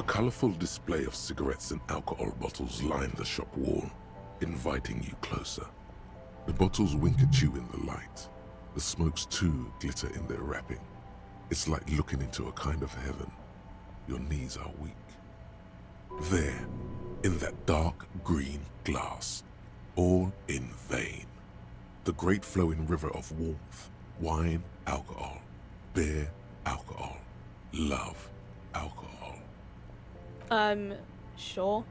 A colorful display of cigarettes and alcohol bottles line the shop wall, inviting you closer. The bottles wink at you in the light. The smokes too glitter in their wrapping. It's like looking into a kind of heaven. Your knees are weak. There, in that dark green glass, all in vain. The great flowing river of warmth, wine, alcohol, beer, alcohol, love, alcohol. Um, sure.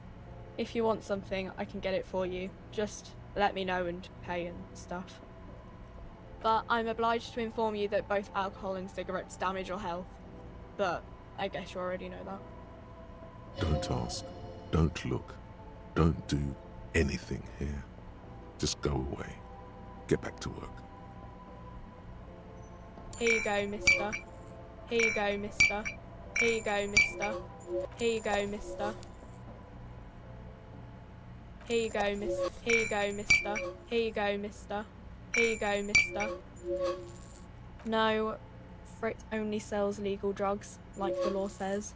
If you want something, I can get it for you. Just let me know and pay and stuff. But I'm obliged to inform you that both alcohol and cigarettes damage your health. But I guess you already know that. Don't ask. Don't look. Don't do anything here. Just go away. Get back to work. Here you go, mister. Here you go, mister. Here you go, mister. Here you go, mister. Here you go, miss. Here you go, mister. Here you go, mister. Here you go, mister. No, Frittte only sells legal drugs, like the law says.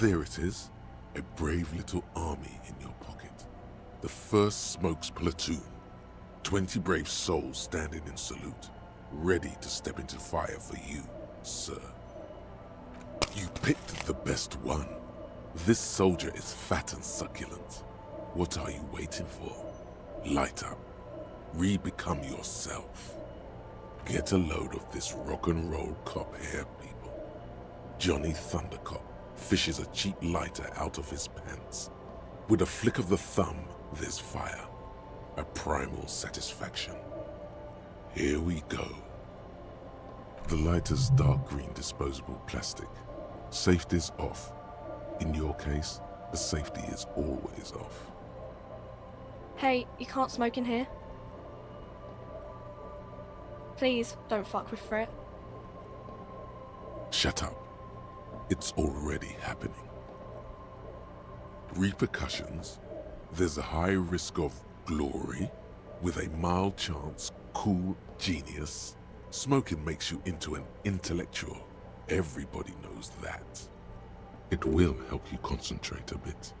There it is, a brave little army in your pocket. The first Smokes platoon. Twenty brave souls standing in salute, ready to step into fire for you, sir. You picked the best one. This soldier is fat and succulent. What are you waiting for? Light up. Re-become yourself. Get a load of this rock and roll cop here, people. Johnny Thundercop fishes a cheap lighter out of his pants. With a flick of the thumb, there's fire. A primal satisfaction. Here we go. The lighter's dark green disposable plastic. Safety's off. In your case, the safety is always off. Hey, you can't smoke in here. Please, don't fuck with Frittte. Shut up. It's already happening. Repercussions. There's a high risk of glory with a mild chance, cool genius. Smoking makes you into an intellectual. Everybody knows that. It will help you concentrate a bit.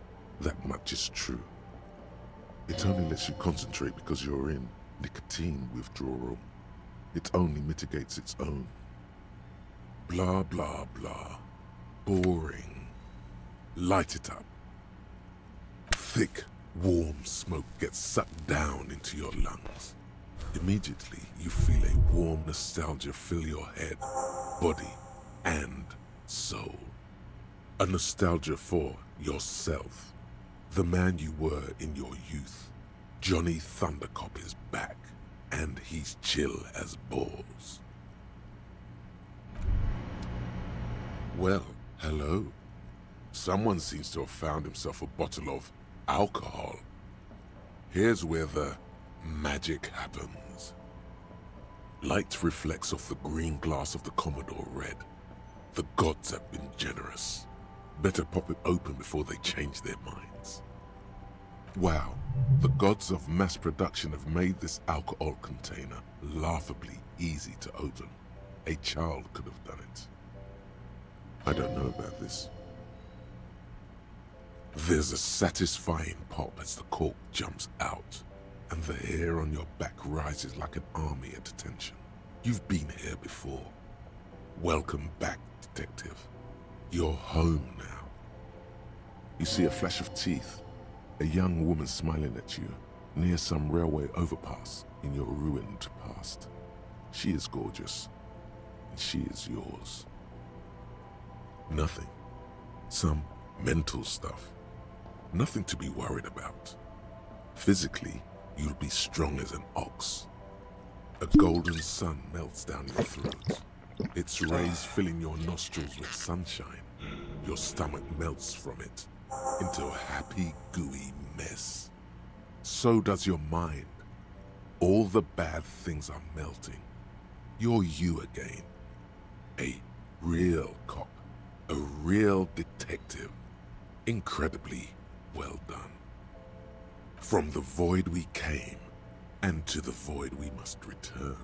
That much is true. It only lets you concentrate because you're in nicotine withdrawal. It only mitigates its own. Blah, blah, blah. Boring. Light it up. Thick, warm smoke gets sucked down into your lungs. Immediately, you feel a warm nostalgia fill your head, body, and soul. A nostalgia for yourself. The man you were in your youth. Johnny Thundercop is back, and he's chill as balls. Well, hello. Someone seems to have found himself a bottle of alcohol. Here's where the magic happens. Light reflects off the green glass of the Commodore Red. The gods have been generous. Better pop it open before they change their minds. Wow, the gods of mass production have made this alcohol container laughably easy to open. A child could have done it. I don't know about this. There's a satisfying pop as the cork jumps out, and the hair on your back rises like an army at attention. You've been here before. Welcome back, detective. You're home now. You see a flash of teeth, a young woman smiling at you near some railway overpass in your ruined past. She is gorgeous, and she is yours. Nothing. Some mental stuff. Nothing to be worried about. Physically, you'll be strong as an ox. A golden sun melts down your throat. Its rays filling your nostrils with sunshine. Your stomach melts from it into a happy, gooey mess. So does your mind. All the bad things are melting. You're you again. A real cop. A real detective. Incredibly well done. From the void we came, and to the void we must return.